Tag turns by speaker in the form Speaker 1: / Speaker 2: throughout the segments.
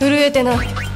Speaker 1: 震えてな
Speaker 2: い。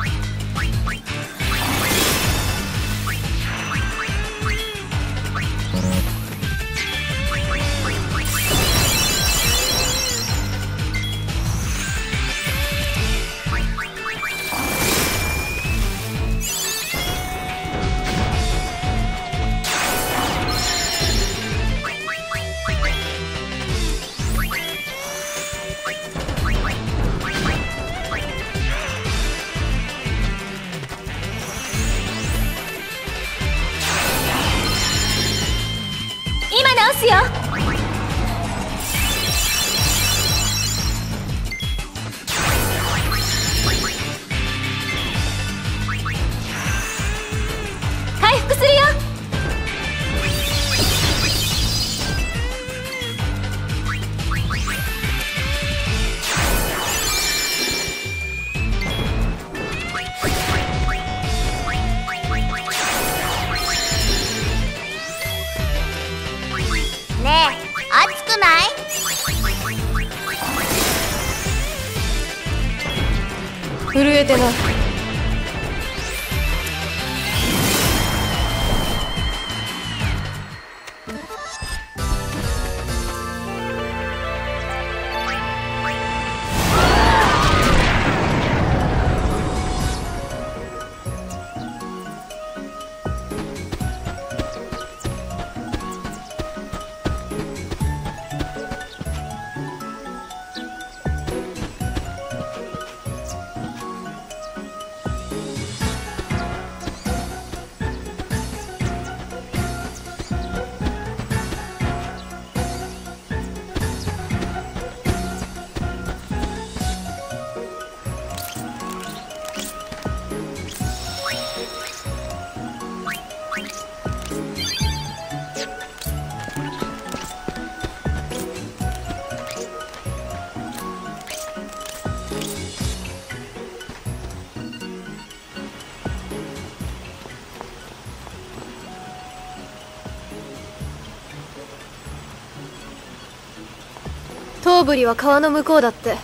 Speaker 1: 頭部リは川の向こうだって。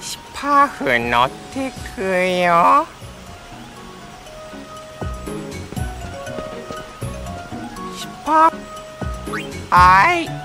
Speaker 3: シパーフ乗ってくよ。シパー。はい。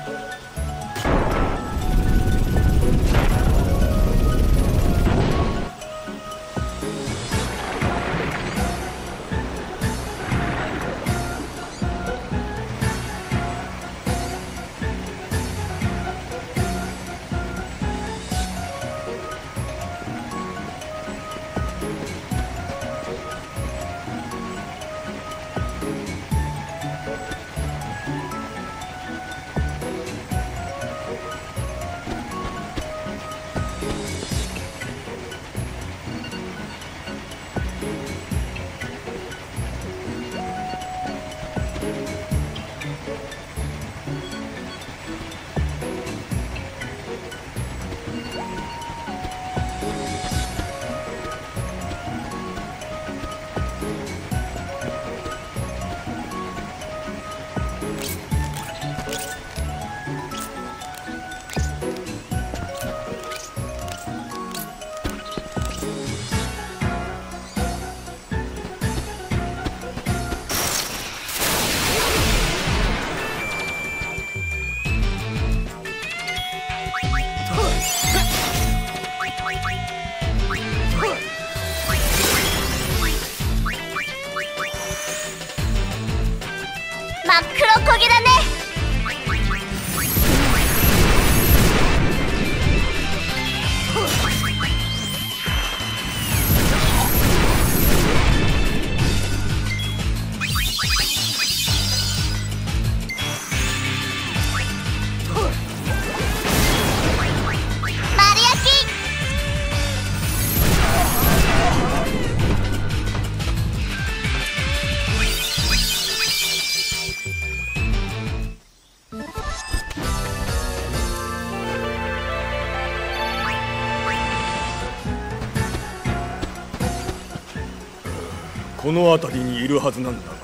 Speaker 4: この辺りにいるはずなんだが。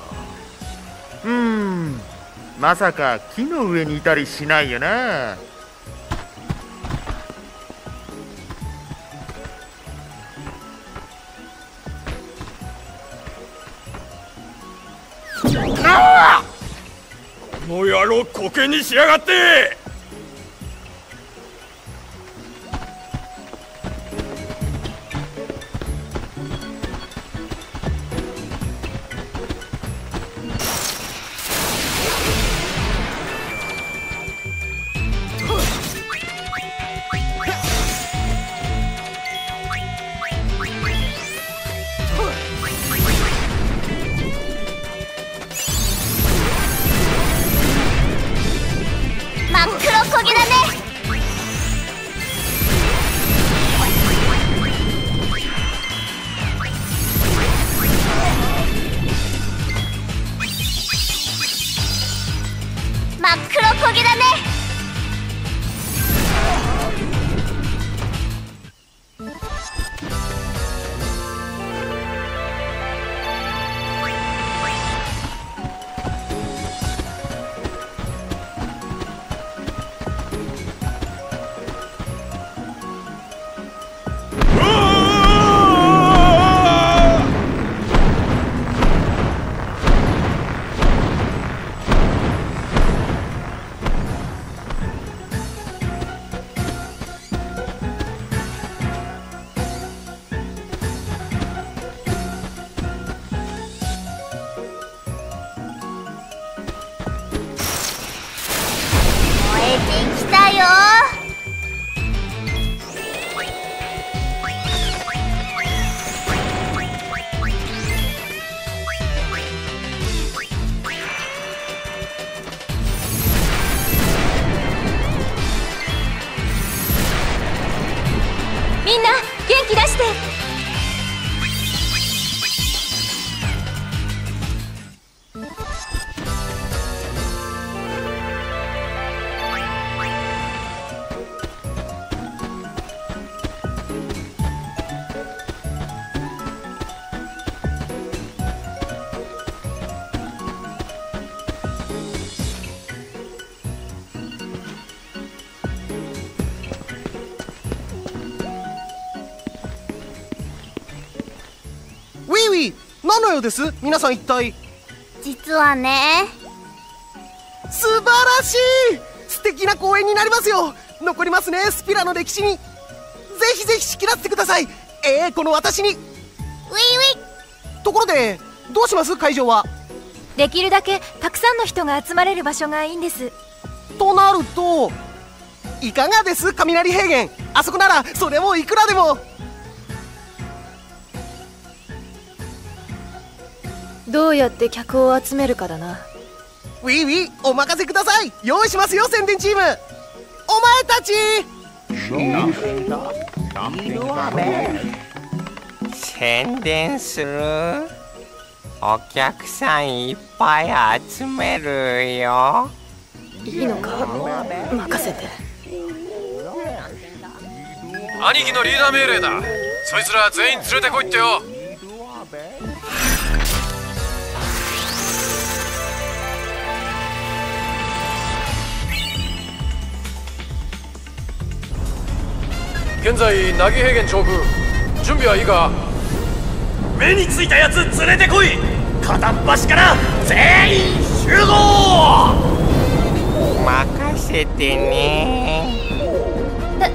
Speaker 5: うーん。まさか木の上にいたりしないよな。
Speaker 4: この野郎コにしやがって！
Speaker 6: ィー何の用です？皆さん一体。
Speaker 2: 実はね。
Speaker 6: 素晴らしい！素敵な公演になりますよ。残りますね。スピラの歴史に。ぜひぜひ仕切らせてください。ええこの私に。
Speaker 2: ウィーウィ
Speaker 6: ところでどうします？会場は。
Speaker 1: できるだけたくさんの人が集まれる場所がいいんです。
Speaker 6: となるといかがです？雷平原。あそこならそれもいくらでも
Speaker 1: どうやって客を集めるかだな。
Speaker 6: ウィーウィーお任せください。用意しますよ宣伝チーム。お前たち。
Speaker 3: 宣伝する。お客さんいっぱい集めるよ。
Speaker 1: いいのか？任せて。
Speaker 7: 兄貴のリーダー命令だ。そいつら全員連れてこいってよ現在凪平原上空。準備はいいか？
Speaker 4: 目についたやつ連れてこい！片っ端から全員集合！
Speaker 3: 任せてね。
Speaker 1: だ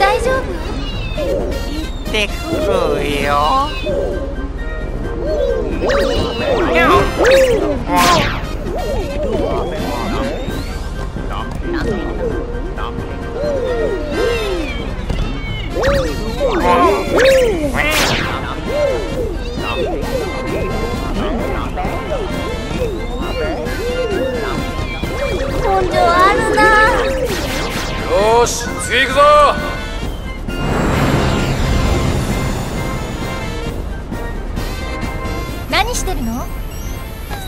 Speaker 1: 大丈夫？
Speaker 3: 行ってくるよ
Speaker 2: 根性あるな。
Speaker 7: よーし次行くぞ。
Speaker 1: 何してるの？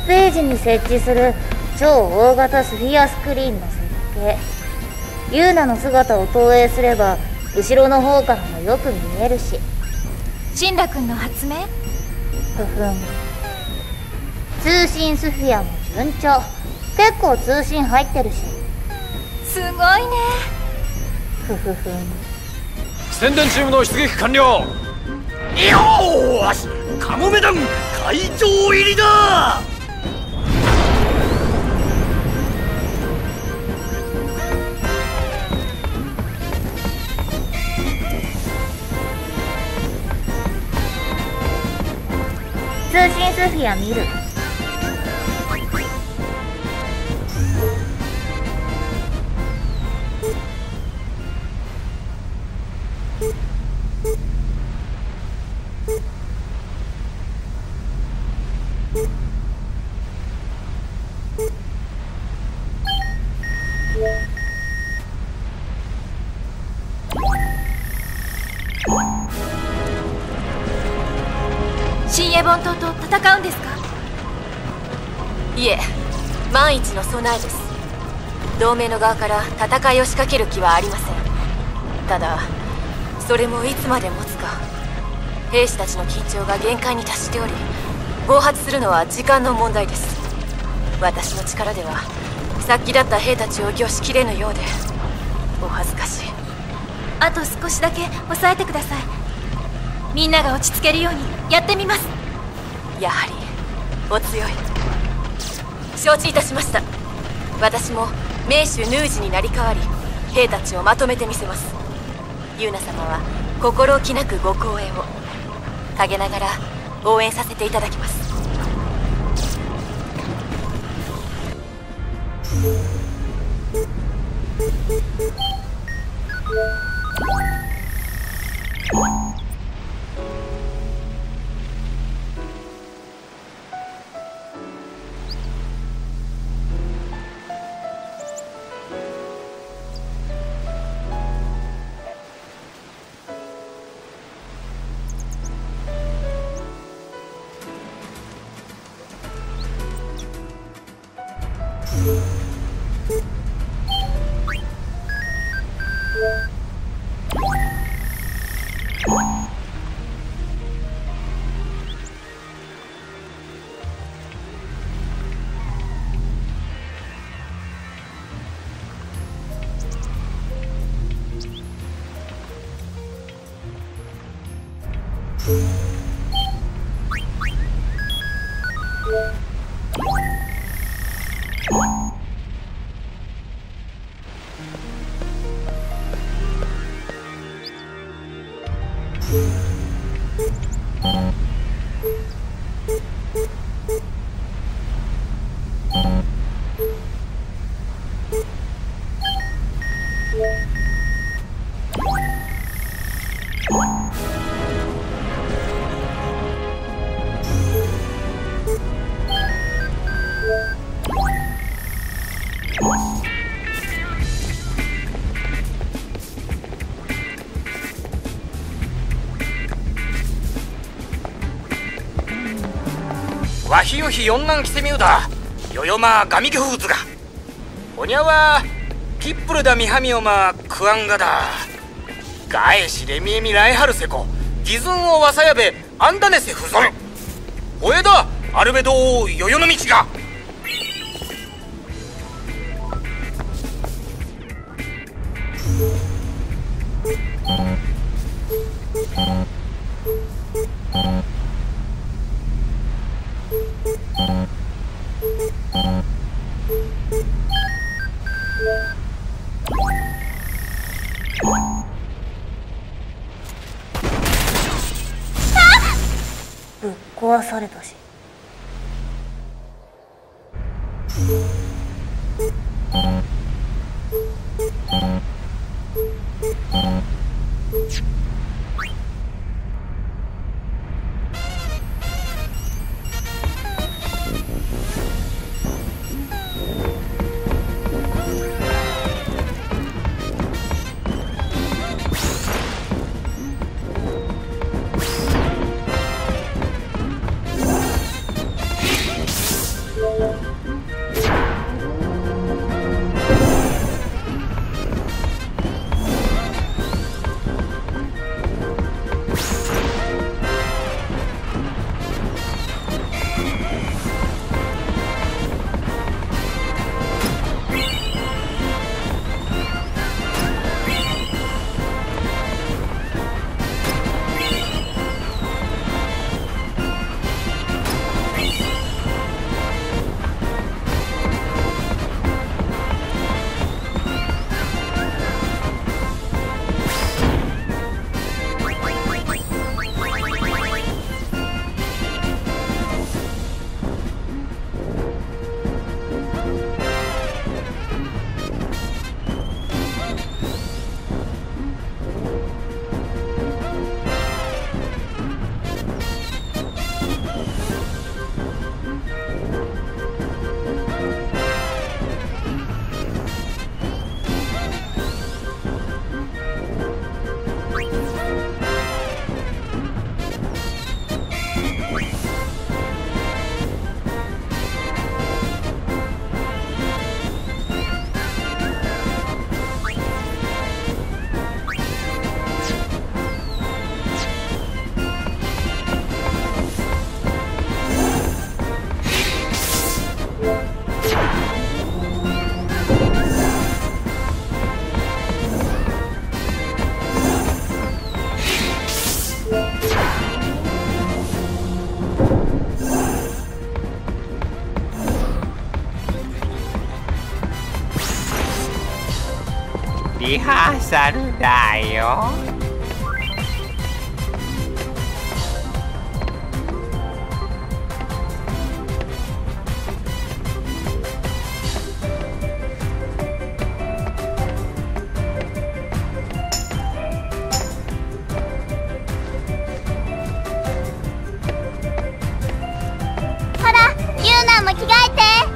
Speaker 8: ステージに設置する超大型スフィアスクリーンの設計。ユーナの姿を投影すれば後ろの方からもよく見えるし。
Speaker 1: シンラ君の発明？
Speaker 8: ふふん通信スフィアも順調。結構通信入ってるし。
Speaker 1: すごいね。
Speaker 8: ふふふん
Speaker 7: 宣伝チームの出撃完了。
Speaker 4: よー!しカモメ団会場入りだ
Speaker 8: スフィア見る。
Speaker 9: 同盟の側から戦いを仕掛ける気はありません。ただそれもいつまで持つか。兵士たちの緊張が限界に達しており暴発するのは時間の問題です。私の力では殺気だった兵たちを御しきれぬようでお恥ずかしい。
Speaker 1: あと少しだけ抑えてください。みんなが落ち着けるようにやってみます。
Speaker 9: やはりお強い。承知いたしました。私も名手ヌージになり代わり兵たちをまとめてみせます。ユーナ様は心置きなくご講演を。陰ながら応援させていただきます。
Speaker 10: わひよひ四男キセミウダよよまガミギフーズがおにゃはキップルだミハミオマクアンガだガエシレミエミライハルセコギズンをわさやべアンダネセフゾンおえだアルベドよよの道が
Speaker 3: リハーサルだよ。
Speaker 2: ほらユーナも着替えて。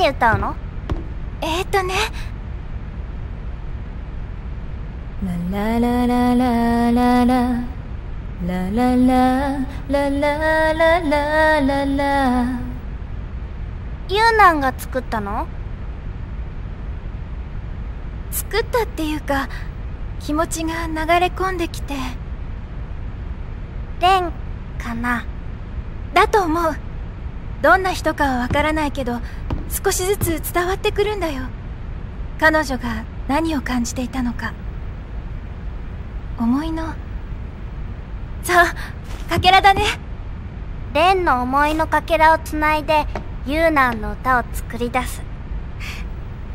Speaker 2: 何歌うの？
Speaker 1: なえー、っとね。ラララララララ。ララララララララ。ララ
Speaker 2: ユーナンが作ったの？
Speaker 1: 作ったっていうか気持ちが流れ込んできて。
Speaker 2: レンかな？
Speaker 1: だと思う。どんな人かはわからないけど少しずつ伝わってくるんだよ。彼女が何を感じていたのか。思いのそうかけらだね。
Speaker 2: レンの思いのかけらをつないでユーナンの歌を作り出す。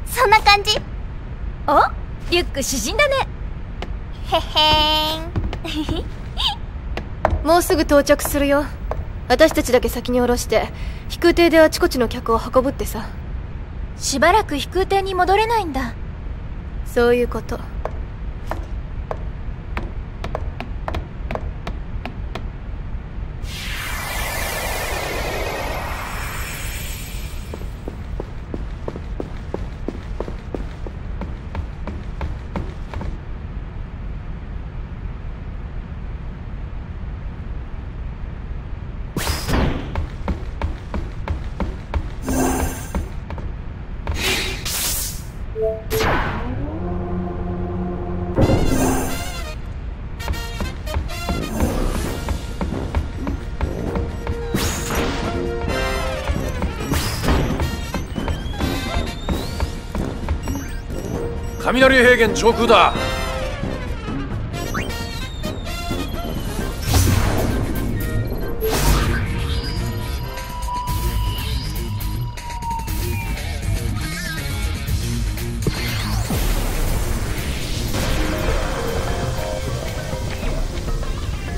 Speaker 2: そんな感じ。
Speaker 1: おリュック詩人だね。
Speaker 2: へへーん。
Speaker 11: もうすぐ到着するよ私たちだけ先に降ろして飛空艇であちこちの客を運ぶってさ。
Speaker 1: しばらく飛空艇に戻れないんだ。
Speaker 11: そういうこと
Speaker 7: 雷平原上空だ。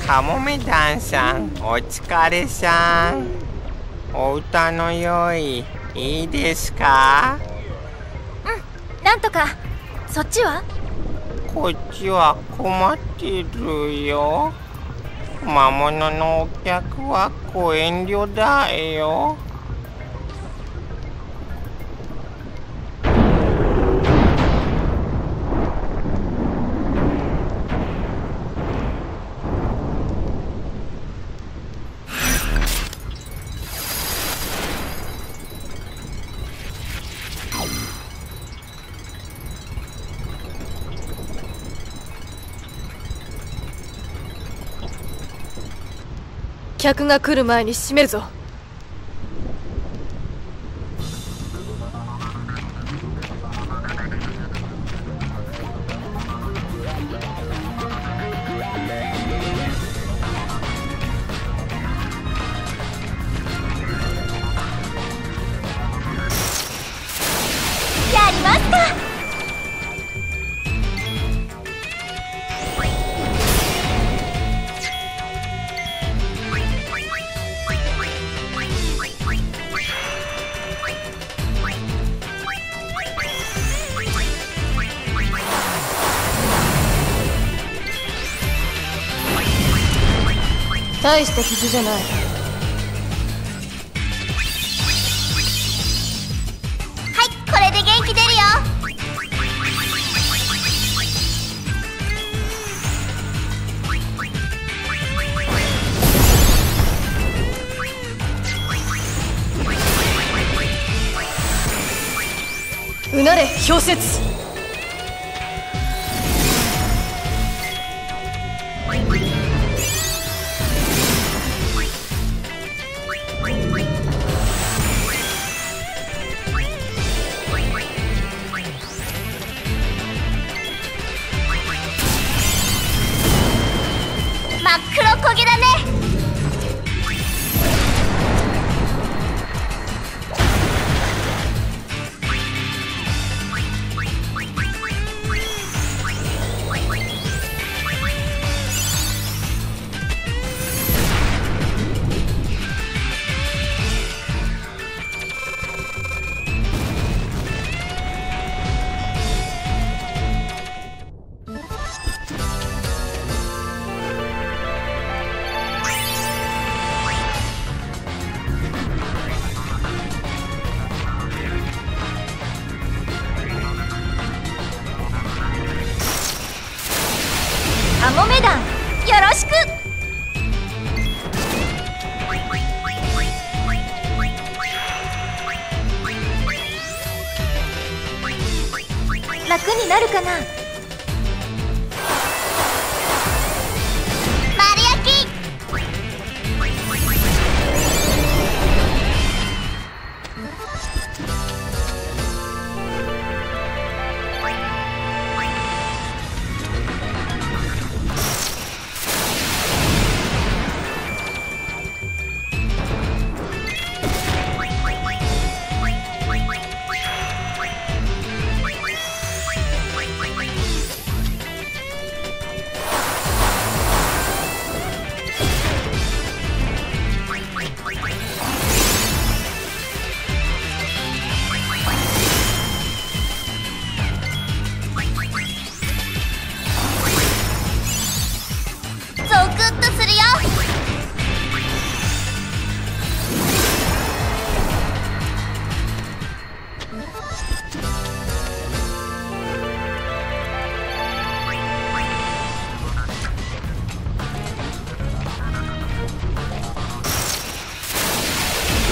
Speaker 3: カモメダンさんお疲れさん。お歌の用意いいですか？
Speaker 1: なんとかそっちは？
Speaker 3: こっちは困ってるよ。魔物のお客はご遠慮だよ。
Speaker 11: 客が来る前に閉めるぞ。
Speaker 2: 大した傷じゃない。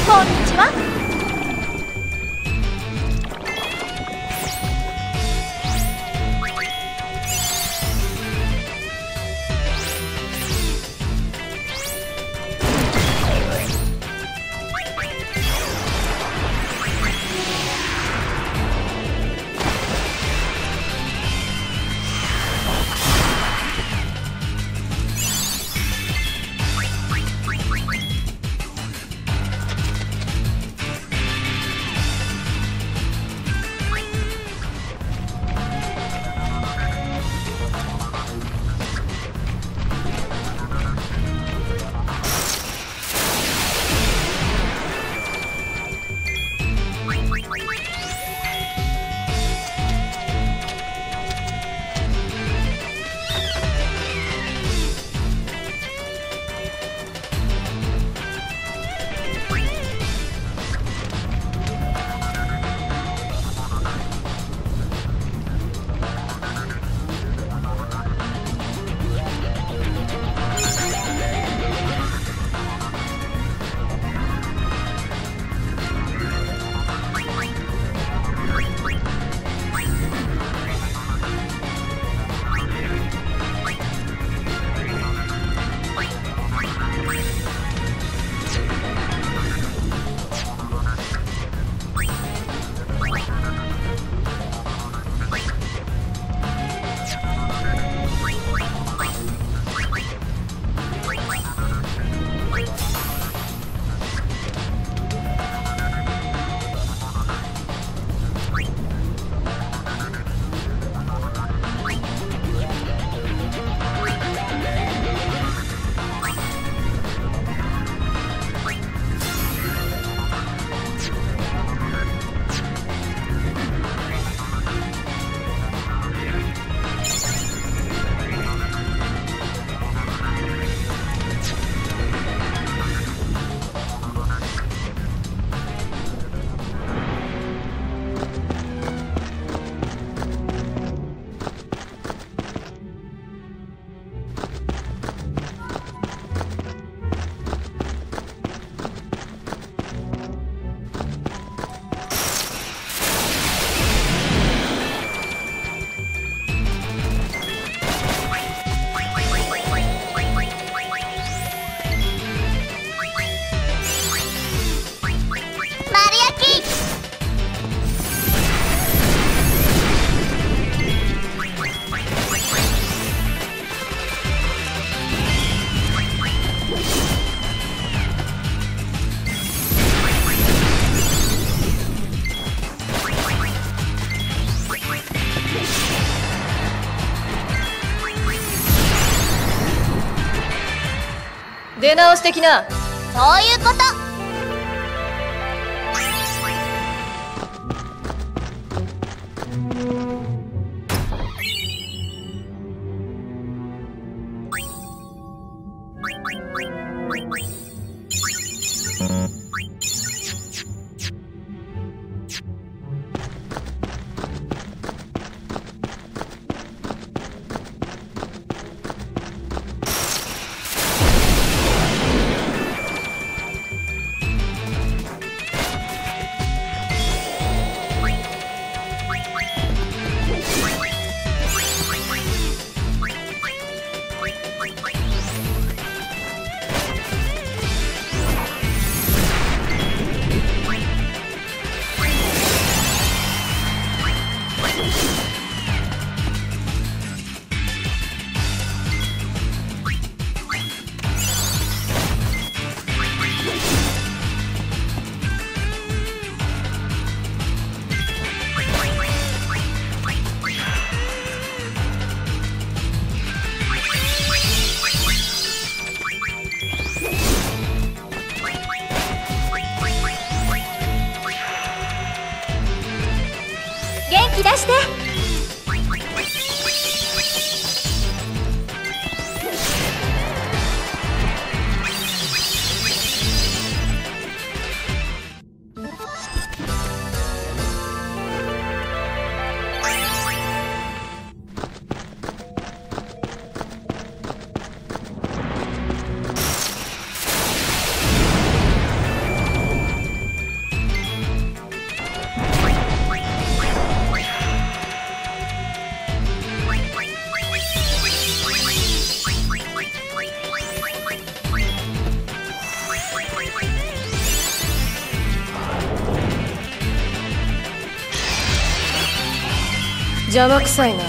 Speaker 12: こ
Speaker 13: んに
Speaker 12: ちは。
Speaker 11: 出直し的な。
Speaker 2: そういうこと。
Speaker 11: 邪魔くさいな。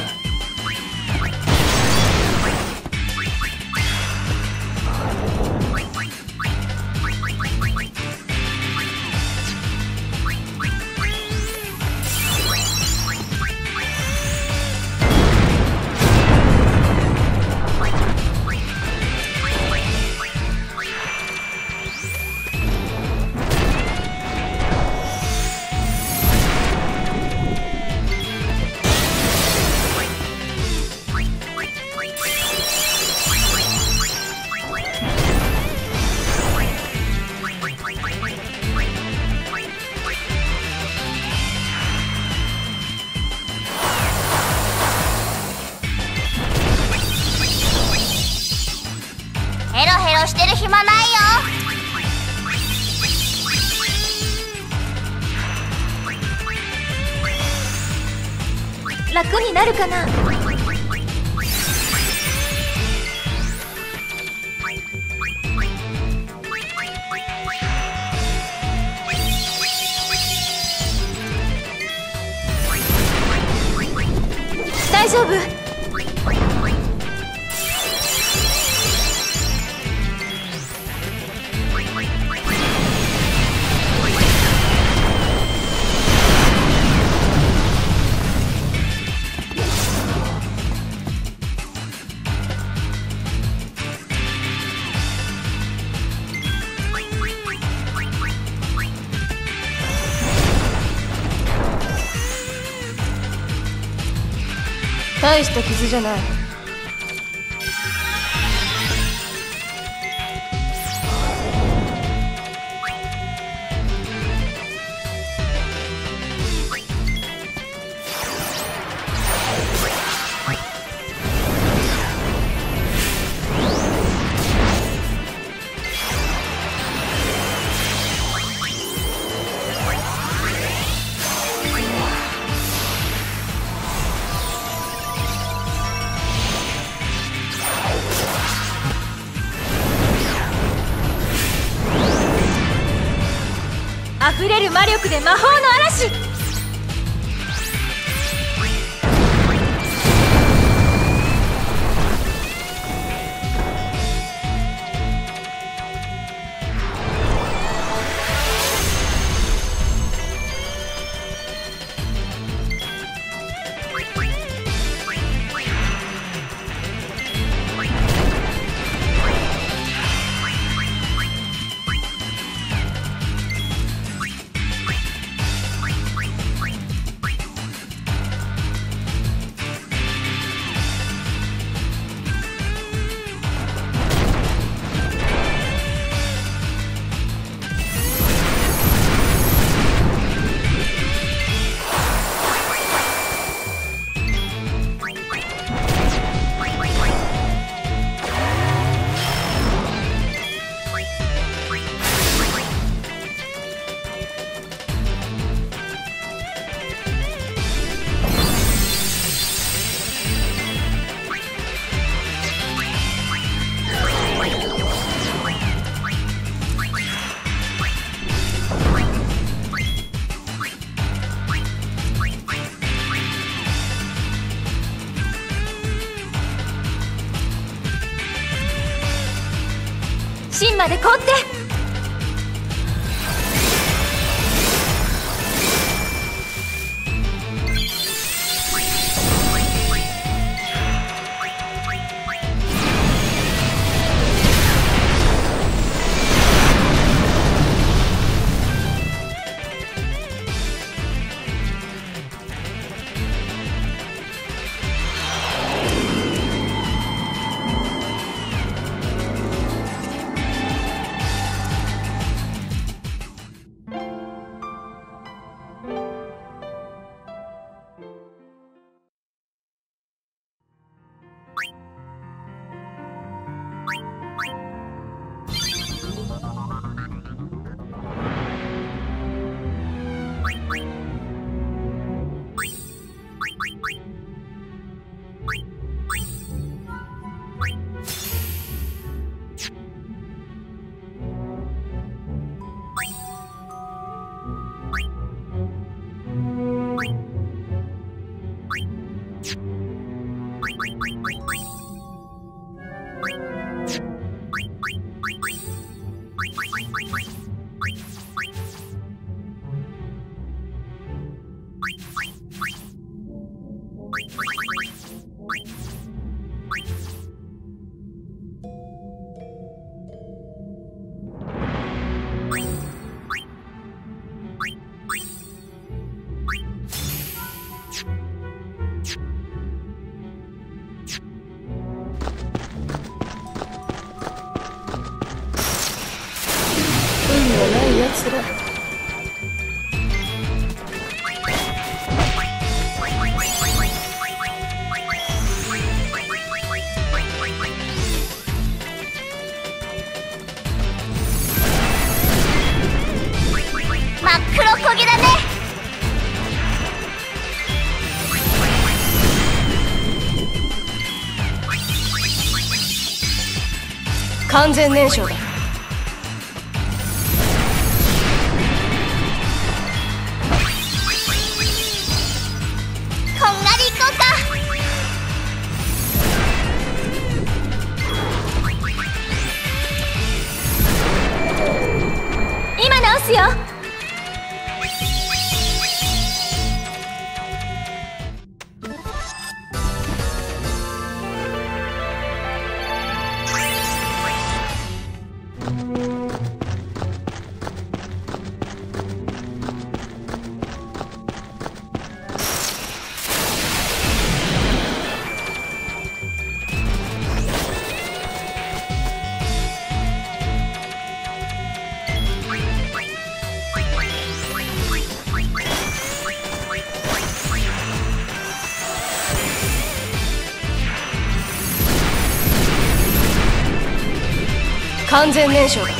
Speaker 11: じゃない
Speaker 1: 溢れる魔力で魔法の嵐
Speaker 11: 完全燃焼だ。完全燃焼だ。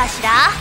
Speaker 2: かしら？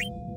Speaker 2: you